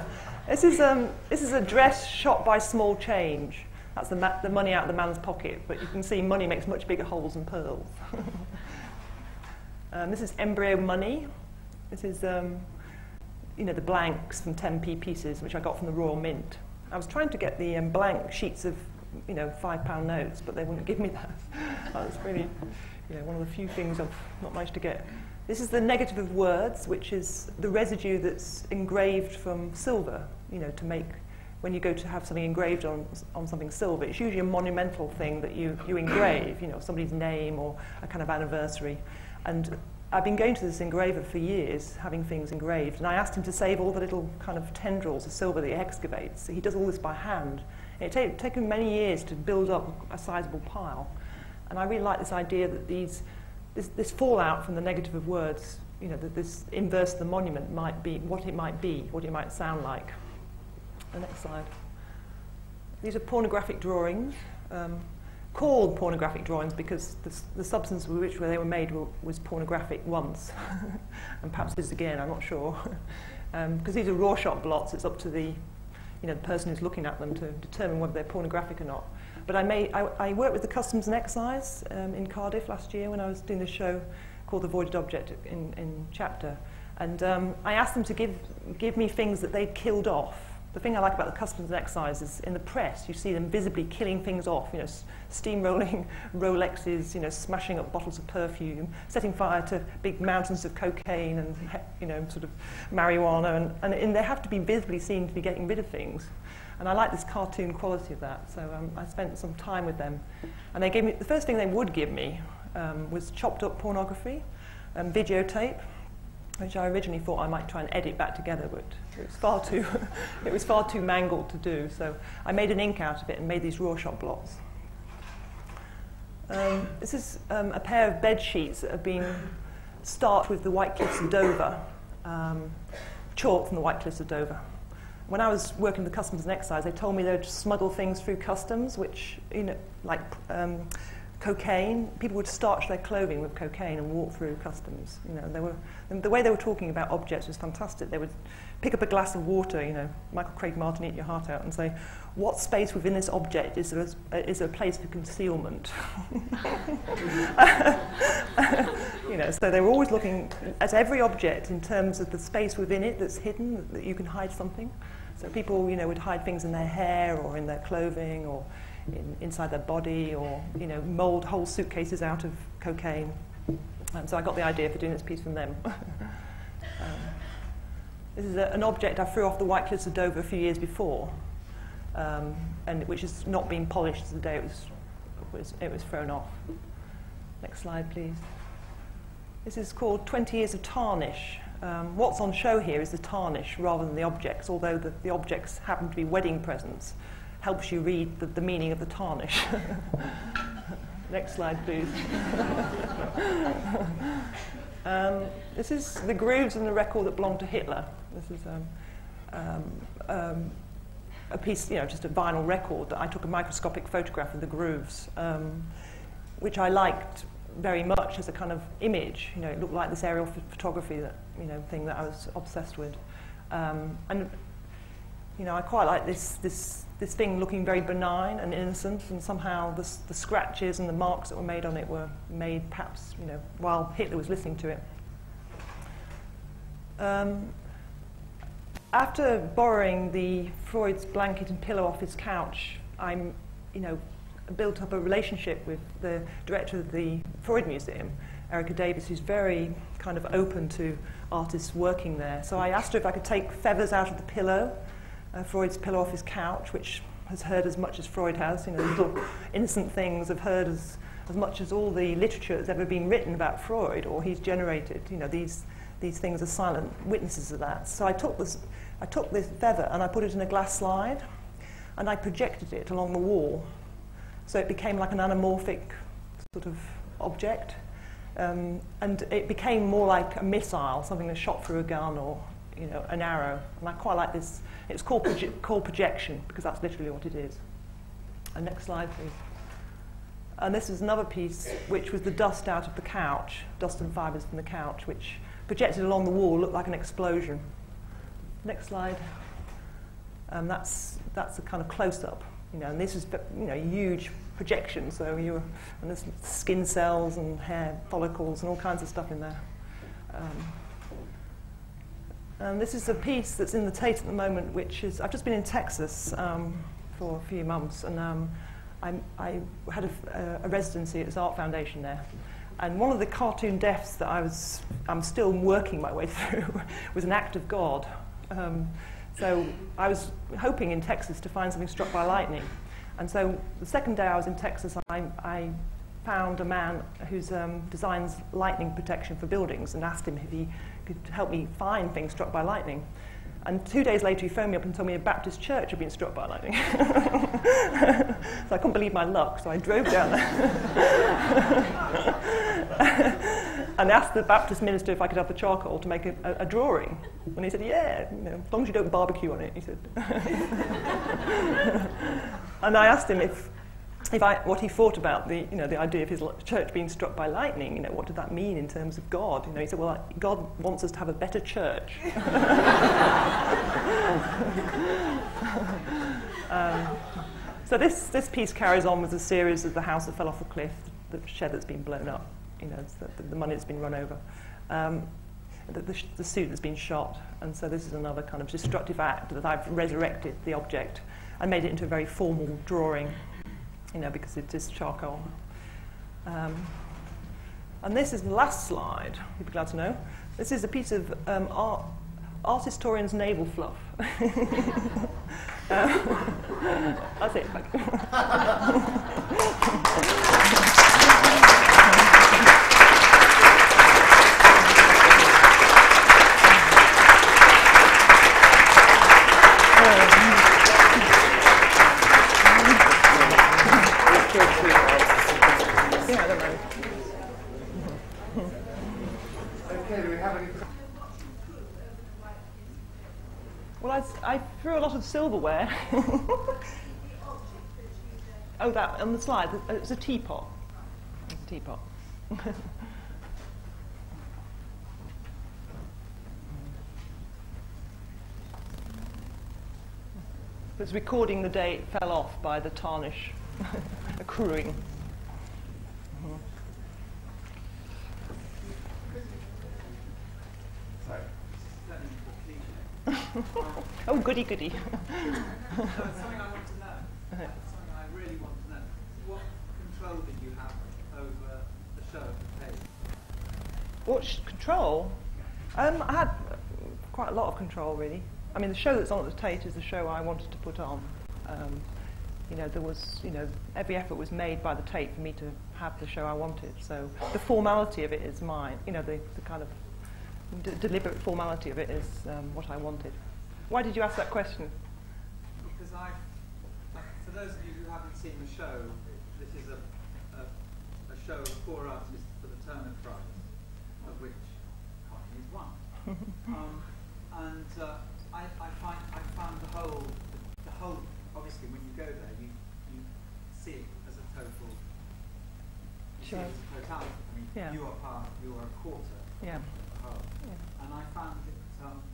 This is, um, this is a dress shot by small change. That's the, the money out of the man's pocket, but you can see money makes much bigger holes than pearls. um, this is embryo money. This is, um, you know, the blanks from 10p pieces, which I got from the Royal Mint. I was trying to get the um, blank sheets of you know, five pound notes, but they wouldn't give me that. That's really, you know, one of the few things I've not managed to get. This is the negative of words, which is the residue that's engraved from silver, you know, to make, when you go to have something engraved on, on something silver, it's usually a monumental thing that you, you engrave, you know, somebody's name or a kind of anniversary. And I've been going to this engraver for years, having things engraved, and I asked him to save all the little kind of tendrils of silver that he excavates. So he does all this by hand. It had taken many years to build up a sizable pile. And I really like this idea that these, this, this fallout from the negative of words, you know, that this inverse of the monument might be what it might be, what it might sound like. The next slide. These are pornographic drawings, um, called pornographic drawings because the, the substance with which they were made were, was pornographic once, and perhaps is again, I'm not sure. Because um, these are Rorschach blots, it's up to the you know, the person who's looking at them to determine whether they're pornographic or not. But I, made, I, I worked with the Customs and Excise um, in Cardiff last year when I was doing a show called The Avoided Object in, in Chapter. And um, I asked them to give, give me things that they'd killed off the thing I like about the customs and excise is in the press, you see them visibly killing things off, you know, steamrolling Rolexes, you know, smashing up bottles of perfume, setting fire to big mountains of cocaine and, you know, sort of marijuana, and, and, and they have to be visibly seen to be getting rid of things. And I like this cartoon quality of that, so um, I spent some time with them. And they gave me, the first thing they would give me um, was chopped up pornography, um, videotape, which I originally thought I might try and edit back together, but it was far too, it was far too mangled to do. So I made an ink out of it and made these Rorschach blots. Um, this is um, a pair of bed sheets that have been starched with the White Cliffs of Dover, um, chalk from the White Cliffs of Dover. When I was working with Customs and Excise, they told me they'd smuggle things through customs, which, you know, like um, cocaine. People would starch their clothing with cocaine and walk through customs. You know, they were, the way they were talking about objects was fantastic. They would pick up a glass of water, you know, Michael Craig Martin, eat your heart out, and say, what space within this object is there a, is there a place for concealment? you know, so they were always looking at every object in terms of the space within it that's hidden, that you can hide something. So people, you know, would hide things in their hair or in their clothing or in, inside their body or you know mold whole suitcases out of cocaine. And so I got the idea for doing this piece from them. um, this is a, an object I threw off the White Cliffs of Dover a few years before, um, and which has not been polished the day it was, was, it was thrown off. Next slide, please. This is called 20 Years of Tarnish. Um, what's on show here is the tarnish rather than the objects, although the, the objects happen to be wedding presents helps you read the, the meaning of the tarnish. Next slide, please. um, this is the grooves in the record that belonged to Hitler. This is um, um, um, a piece, you know, just a vinyl record that I took a microscopic photograph of the grooves, um, which I liked very much as a kind of image. You know, it looked like this aerial photography that, you know, thing that I was obsessed with. And, you know, I quite like this, this, this thing looking very benign and innocent, and somehow the, the scratches and the marks that were made on it were made perhaps, you know, while Hitler was listening to it. Um, after borrowing the Freud's blanket and pillow off his couch, I'm, you know, built up a relationship with the director of the Freud Museum, Erica Davies, who's very kind of open to artists working there. So I asked her if I could take feathers out of the pillow, uh, Freud's pillow off his couch, which has heard as much as Freud has, you know, little innocent things have heard as, as much as all the literature that's ever been written about Freud or he's generated. You know, these, these things are silent witnesses of that. So I took this I took this feather and I put it in a glass slide and I projected it along the wall. So it became like an anamorphic sort of object. Um, and it became more like a missile, something that shot through a gun or you know, an arrow. And I quite like this. It's called, proje called projection because that's literally what it is. And next slide, please. And this is another piece, which was the dust out of the couch, dust and fibres from the couch, which projected along the wall looked like an explosion. Next slide. Um, that's, that's a kind of close-up, you know, and this is, you know, huge projection, so you and there's skin cells and hair follicles and all kinds of stuff in there. Um, and this is a piece that's in the Tate at the moment, which is, I've just been in Texas um, for a few months, and um, I, I had a, a residency at this art foundation there. And one of the cartoon deaths that I was, I'm still working my way through was an act of God. Um, so I was hoping in Texas to find something struck by lightning. And so the second day I was in Texas, I, I found a man who um, designs lightning protection for buildings and asked him if he could help me find things struck by lightning. And two days later, he phoned me up and told me a Baptist church had been struck by lightning. so I couldn't believe my luck, so I drove down there. and asked the Baptist minister if I could have the charcoal to make a, a, a drawing. And he said, yeah, you know, as long as you don't barbecue on it, he said. and I asked him if, what he thought about the, you know, the idea of his church being struck by lightning. You know, what did that mean in terms of God? You know, he said, well, God wants us to have a better church. um, so this, this piece carries on with a series of the house that fell off a cliff, the shed that's been blown up you know, the, the money that's been run over. Um, the, the, the suit has been shot, and so this is another kind of destructive act that I've resurrected the object and made it into a very formal drawing, you know, because it is charcoal. Um, and this is the last slide, you'd be glad to know. This is a piece of um, art, art historian's navel fluff. uh, that's it. silverware. oh, that on the slide, it's a teapot. It's a teapot. it's recording the day it fell off by the tarnish accruing. oh, goody, goody. so something I want to know, something I really want to know, what control did you have over the show of the Tate? What control? Um, I had quite a lot of control, really. I mean, the show that's on at the Tate is the show I wanted to put on. Um, you know, there was, you know, every effort was made by the Tate for me to have the show I wanted. So the formality of it is mine. You know, the, the kind of d- deliberate formality of it is um, what I wanted. Why did you ask that question? Because I, for those of you who haven't seen the show, this is a, a show of four artists for the Turner Prize, of which Connie is one. um, and uh, I, I, find, I found the whole, the whole, obviously when you go there, you, you see it as a total, Sure. as a totality. I mean, Yeah. you are part, you are a quarter Yeah. of the whole. yeah. And I found it, um,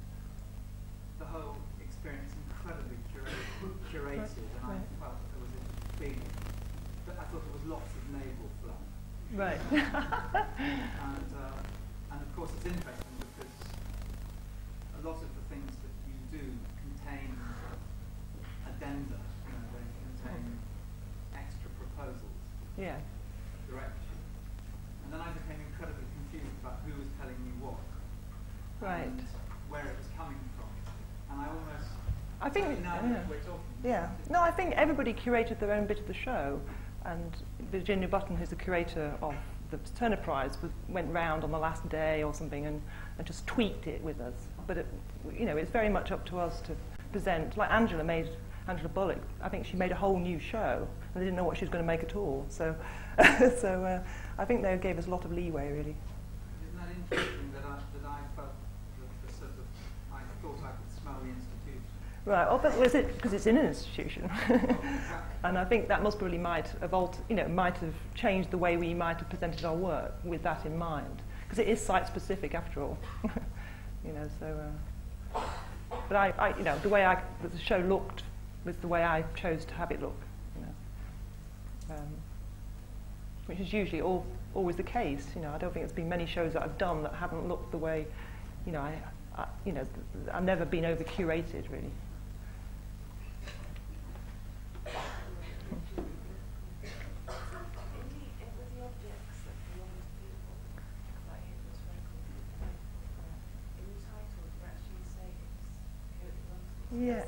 the whole experience incredibly curated, curated and I right. felt there was a big, I thought there was lots of navel fluff. Right. and, uh, and of course it's interesting because a lot of the things that you do contain addenda, you know, they contain extra proposals yeah. direction. And then I became incredibly confused about who was telling me what Right where it was coming from. And I almost I think. yeah. Yeah. No, I think everybody curated their own bit of the show, and Virginia Button, who's the curator of the Turner Prize, went round on the last day or something and, and just tweaked it with us. But it, you know, it's very much up to us to present. Like Angela made Angela Bulloch. I think she made a whole new show, and they didn't know what she was going to make at all. So, so uh, I think they gave us a lot of leeway, really. Isn't that interesting that I, that I felt that the sort of, I thought I could smell the institution. Right. Oh, but was it because it's in an institution? And I think that most probably might have alter, you know, might have changed the way we might have presented our work with that in mind, because it is site specific after all. you know, so. Uh, but I, I, you know, the way I, the show looked was the way I chose to have it look. You know, um, which is usually all, always the case. You know, I don't think there's been many shows that I've done that haven't looked the way, you know, I, I you know, I've never been over curated really. Yeah.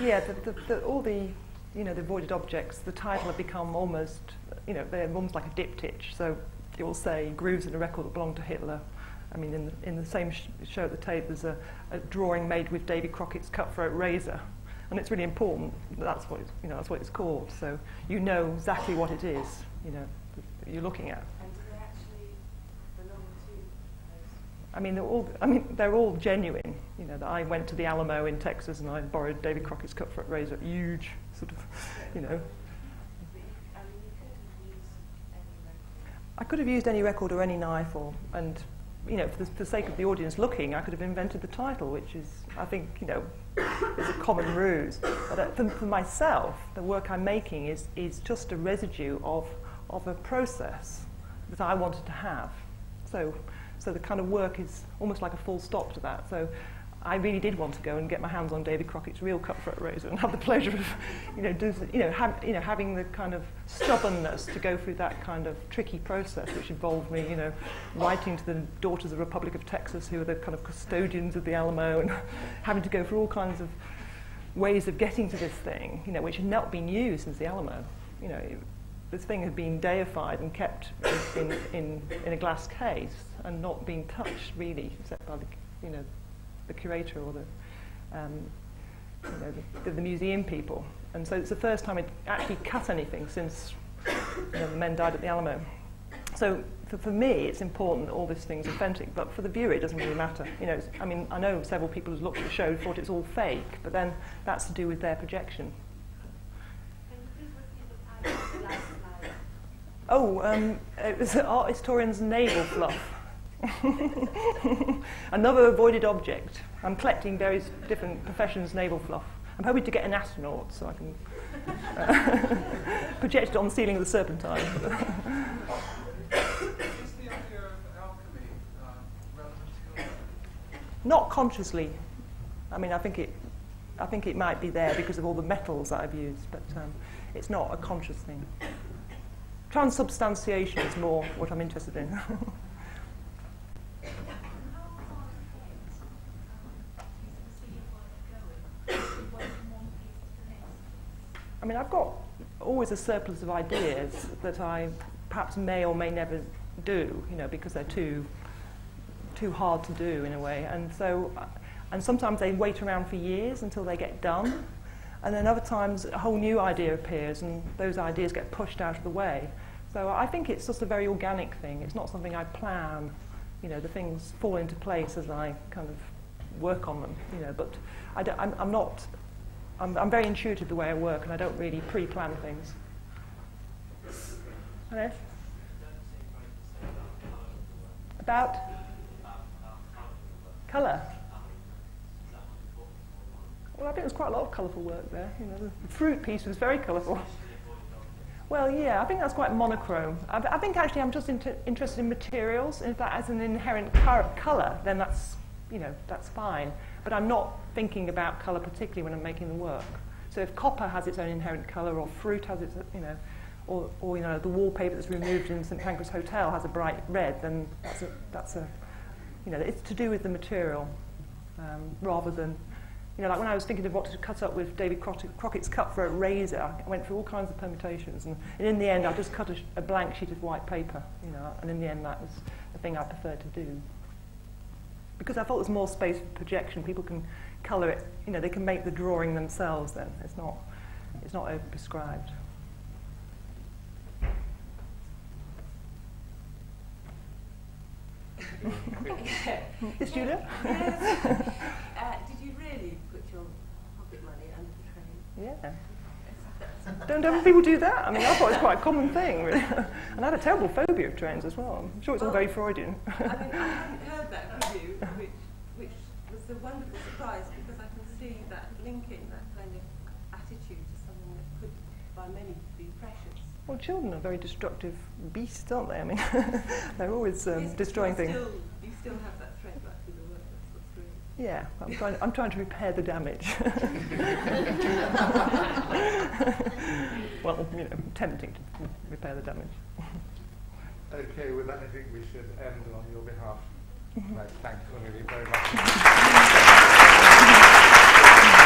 Yeah, the, the, all the, you know, the avoided objects, the title have become almost, you know, they're almost like a diptych. So it will say grooves in a record that belonged to Hitler. I mean, in the, in the same sh- show at the Tate, there's a, a drawing made with Davy Crockett's cutthroat razor. And it's really important that that's what it's, you know, that's what it's called. So you know exactly what it is, you know, you're looking at. And do they actually belong to those? I mean, they're all, I mean, they're all genuine. You know, that I went to the Alamo in Texas and I borrowed David Crockett's cutthroat razor, huge, sort of, you know. I could have used any record or any knife, or, and, you know, for the, for the sake of the audience looking, I could have invented the title, which is, I think, you know, is a common ruse. But uh, for, for myself, the work I'm making is, is just a residue of, of a process that I wanted to have. So, so the kind of work is almost like a full stop to that. So I really did want to go and get my hands on David Crockett's real cutthroat razor and have the pleasure of, you know, you know, you know, having the kind of stubbornness to go through that kind of tricky process, which involved me, you know, writing to the Daughters of the Republic of Texas, who are the kind of custodians of the Alamo, and having to go through all kinds of ways of getting to this thing, you know, which had not been used since the Alamo. You know, it, this thing had been deified and kept in, in, in a glass case and not being touched really, except by the, you know, the curator or the, um, you know, the, the museum people. And so it's the first time I'd actually cut anything since you know, the men died at the Alamo. So for, for me, it's important that all this thing's authentic, but for the viewer, it doesn't really matter. You know, I mean, I know several people who looked at the show and thought it's all fake, but then that's to do with their projection. Oh, um, it was an art historian's navel fluff. Another avoided object. I'm collecting various different professions' navel fluff. I'm hoping to get an astronaut so I can uh, project it on the ceiling of the Serpentine. Is the idea of alchemy uh, relevant to? Not consciously. I mean, I think it, I think it might be there because of all the metals that I've used, but um, it's not a conscious thing. Transubstantiation is more what I'm interested in. I mean, I've got always a surplus of ideas that I perhaps may or may never do, you know, because they're too too hard to do in a way. And so, and sometimes they wait around for years until they get done. And then other times a whole new idea appears and those ideas get pushed out of the way. So I think it's just a very organic thing. It's not something I plan. You know, the things fall into place as I kind of work on them. You know, but I don't, I'm, I'm not. I'm, I'm very intuitive the way I work, and I don't really pre-plan things. Hello? About colour. Well, I think there's quite a lot of colourful work there. You know, the fruit piece was very colourful. Well, yeah, I think that's quite monochrome. I, I think actually I'm just inter- interested in materials. And if that has an inherent colour, then that's, you know, that's fine. But I'm not thinking about colour particularly when I'm making the work. So if copper has its own inherent colour, or fruit has its, you know, or, or you know, the wallpaper that's removed in St Pancras Hotel has a bright red, then that's a, that's a you know, it's to do with the material um, rather than you know, like when I was thinking of what to cut up with David Crockett's cutthroat razor, I went through all kinds of permutations, and, and in the end, I just cut a, sh- a blank sheet of white paper, you know, and in the end, that was the thing I preferred to do. Because I thought there was more space for projection, people can colour it, you know, they can make the drawing themselves then. It's not, it's not over prescribed. yes, Julia? Yes. Uh, did you really put your pocket money under the train? Yeah. Don't other people do that? I mean, I thought it was quite a common thing. Really. and I had a terrible phobia of trains as well. I'm sure it's all very Freudian. I mean, I hadn't heard that from you, which, which was a wonderful surprise because I can see that linking, that kind of attitude to something that could, by many, be precious. Well, children are very destructive beasts, aren't they? I mean, they're always um, Yes, destroying things. Still, you still have that thread back to the work. That's what's really. Yeah, I'm trying, I'm trying to repair the damage. well, you know, tempting to repair the damage. Okay, with that, I think we should end on your behalf. Mm-hmm. I'd like to thank Cornelia very much.